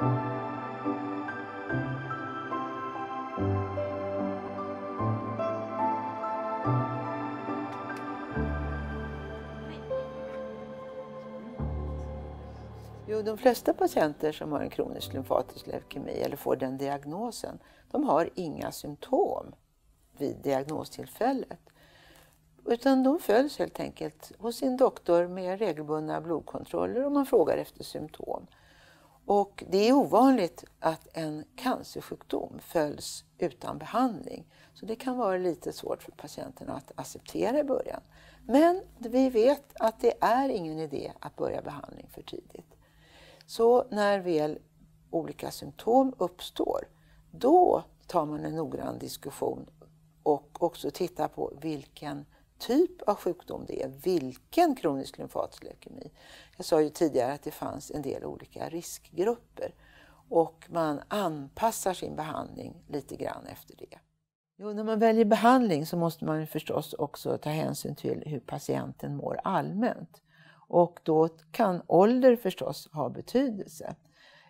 Jo, de flesta patienter som har en kronisk lymfatisk leukemi eller får den diagnosen, de har inga symptom vid diagnostillfället. Utan de följs helt enkelt hos sin doktor med regelbundna blodkontroller och man frågar efter symptom. Och det är ovanligt att en cancersjukdom följs utan behandling. Så det kan vara lite svårt för patienterna att acceptera i början. Men vi vet att det är ingen idé att börja behandling för tidigt. Så när väl olika symptom uppstår, då tar man en noggrann diskussion och också tittar på vilken typ av sjukdom det är, vilken kronisk lymfatisk leukemi. Jag sa ju tidigare att det fanns en del olika riskgrupper och man anpassar sin behandling lite grann efter det. Jo, när man väljer behandling så måste man förstås också ta hänsyn till hur patienten mår allmänt. Och då kan ålder förstås ha betydelse.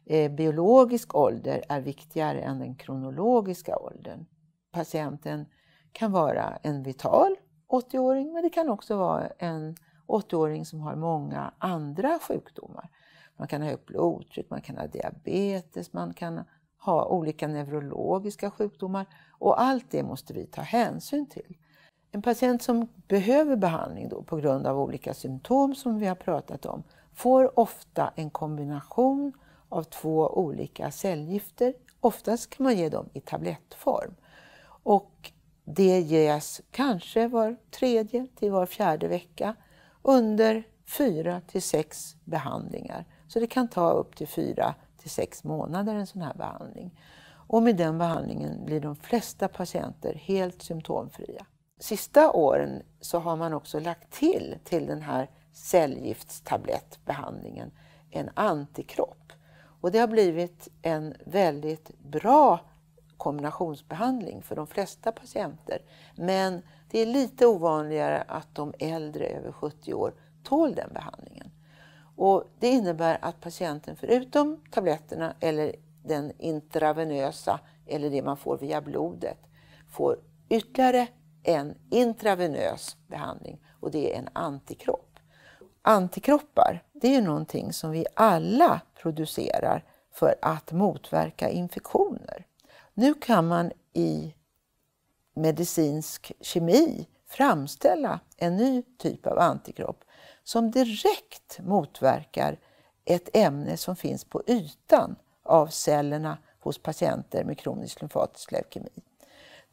Eh, biologisk ålder är viktigare än den kronologiska åldern. Patienten kan vara en vital 80-åring men det kan också vara en 80-åring som har många andra sjukdomar. Man kan ha högt blodtryck, man kan ha diabetes, man kan ha olika neurologiska sjukdomar och allt det måste vi ta hänsyn till. En patient som behöver behandling då, på grund av olika symptom som vi har pratat om får ofta en kombination av två olika cellgifter. Oftast kan man ge dem i tablettform. Och det ges kanske var tredje till var fjärde vecka under fyra till sex behandlingar. Så det kan ta upp till fyra till sex månader en sån här behandling. Och med den behandlingen blir de flesta patienter helt symptomfria sista åren så har man också lagt till till den här cellgiftstablettbehandlingen en antikropp. Och det har blivit en väldigt bra kombinationsbehandling för de flesta patienter. Men det är lite ovanligare att de äldre över 70 år tål den behandlingen. Och det innebär att patienten förutom tabletterna eller den intravenösa eller det man får via blodet får ytterligare en intravenös behandling och det är en antikropp. Antikroppar, det är någonting som vi alla producerar för att motverka infektioner. Nu kan man i medicinsk kemi framställa en ny typ av antikropp som direkt motverkar ett ämne som finns på ytan av cellerna hos patienter med kronisk lymfatisk leukemi.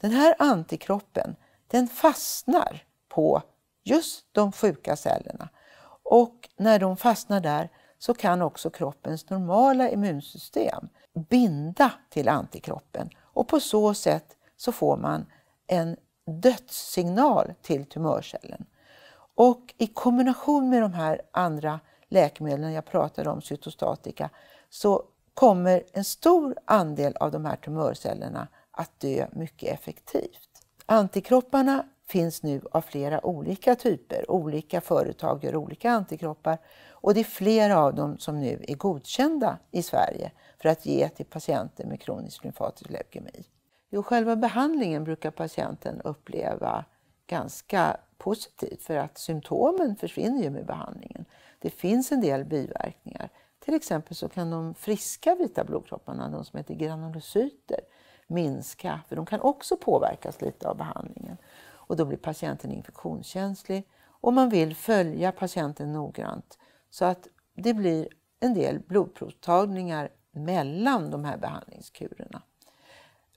Den här antikroppen den fastnar på just de sjuka cellerna. Och när de fastnar där så kan också kroppens normala immunsystem binda till antikroppen och på så sätt så får man en dödssignal till tumörcellen. Och i kombination med de här andra läkemedlen jag pratade om, cytostatika, så kommer en stor andel av de här tumörcellerna att dö mycket effektivt. Antikropparna finns nu av flera olika typer. Olika företag gör olika antikroppar och det är flera av dem som nu är godkända i Sverige för att ge till patienter med kronisk lymfatisk leukemi. Jo, själva behandlingen brukar patienten uppleva ganska positivt för att symptomen försvinner ju med behandlingen. Det finns en del biverkningar. Till exempel så kan de friska vita blodkropparna, de som heter granulocyter, minska, för de kan också påverkas lite av behandlingen. Och då blir patienten infektionskänslig och man vill följa patienten noggrant så att det blir en del blodprovstagningar mellan de här behandlingskurerna.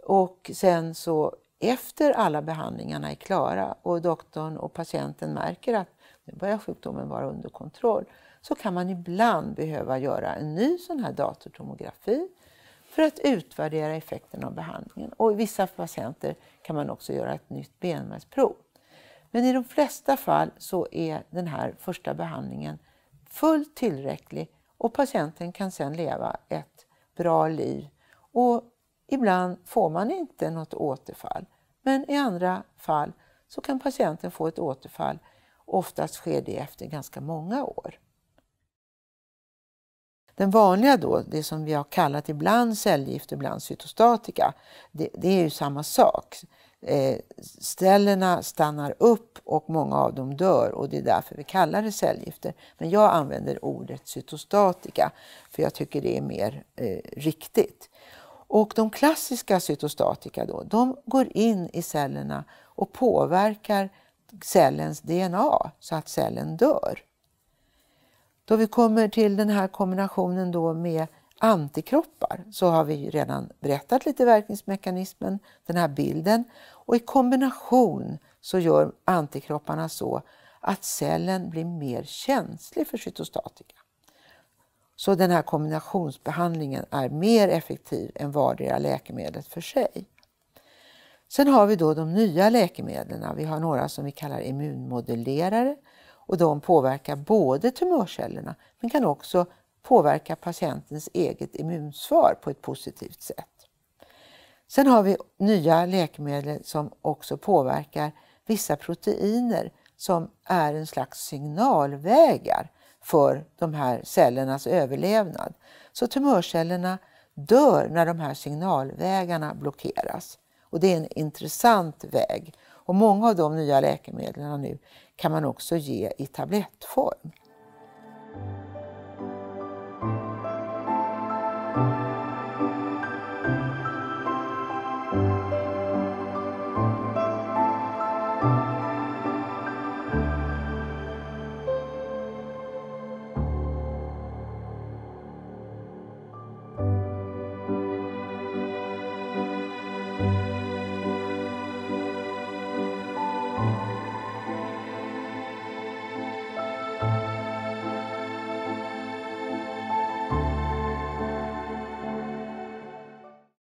Och sen så efter alla behandlingarna är klara och doktorn och patienten märker att nu börjar sjukdomen vara under kontroll så kan man ibland behöva göra en ny sån här datortomografi för att utvärdera effekten av behandlingen. Och I vissa patienter kan man också göra ett nytt benmärgsprov. Men i de flesta fall så är den här första behandlingen fullt tillräcklig och patienten kan sedan leva ett bra liv. Och ibland får man inte något återfall, men i andra fall så kan patienten få ett återfall. Oftast sker det efter ganska många år. Den vanliga då, det som vi har kallat ibland cellgift, ibland cytostatika, det, det är ju samma sak. Eh, cellerna stannar upp och många av dem dör och det är därför vi kallar det cellgifter. Men jag använder ordet cytostatika för jag tycker det är mer eh, riktigt. Och de klassiska cytostatika då, de går in i cellerna och påverkar cellens DNA så att cellen dör. Då vi kommer till den här kombinationen då med antikroppar så har vi redan berättat lite verkningsmekanismen, den här bilden. Och i kombination så gör antikropparna så att cellen blir mer känslig för cytostatika. Så den här kombinationsbehandlingen är mer effektiv än vardera läkemedlet för sig. Sen har vi då de nya läkemedlen. Vi har några som vi kallar immunmodellerare och de påverkar både tumörcellerna men kan också påverka patientens eget immunsvar på ett positivt sätt. Sen har vi nya läkemedel som också påverkar vissa proteiner som är en slags signalvägar för de här cellernas överlevnad. Så tumörcellerna dör när de här signalvägarna blockeras. Och det är en intressant väg. Och många av de nya läkemedlen nu kan man också ge i tablettform.